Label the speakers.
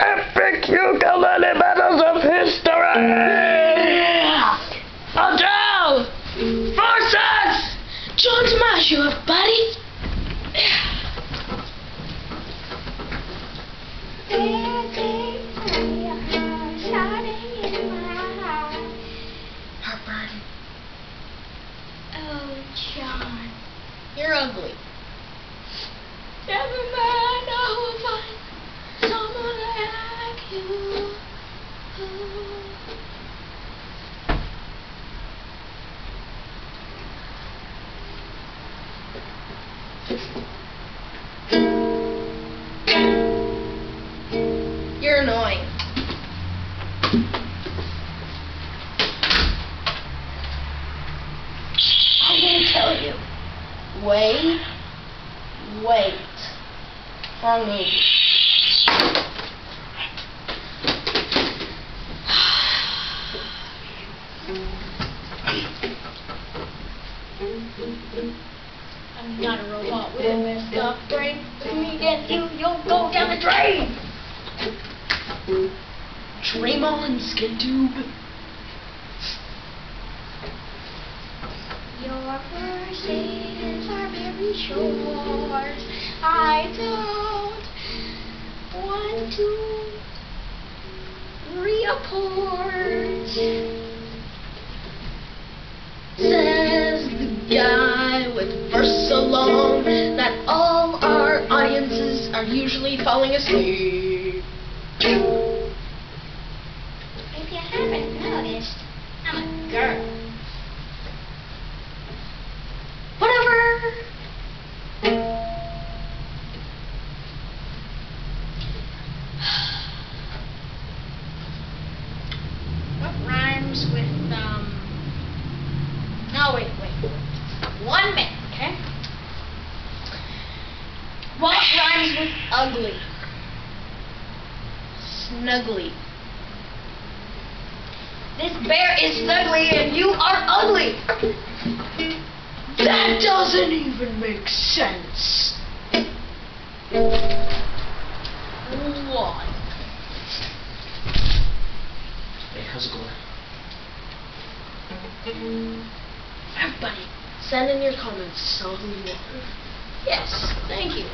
Speaker 1: epic ukulele battles of history! Adele! Versus!
Speaker 2: John Smash you up, buddy. Heartburn.
Speaker 3: Oh, John.
Speaker 2: You're ugly. Never mind, You're annoying. I'm gonna tell you. Wait. Wait. Wrong movie. I'm not a robot with a messed up brain. With me and you, you'll go down the drain. Dream on, skin tube.
Speaker 3: Your verses are very short. I don't want to report.
Speaker 2: Falling asleep.
Speaker 3: If you haven't noticed, I'm a girl.
Speaker 2: Whatever. What rhymes with um? No, wait, wait. One minute, ugly? Snuggly. This bear is snuggly and you are ugly. That doesn't even make sense. What?
Speaker 1: Hey, how's it going?
Speaker 2: Everybody, send in your comments. So who you are. Yes, thank you.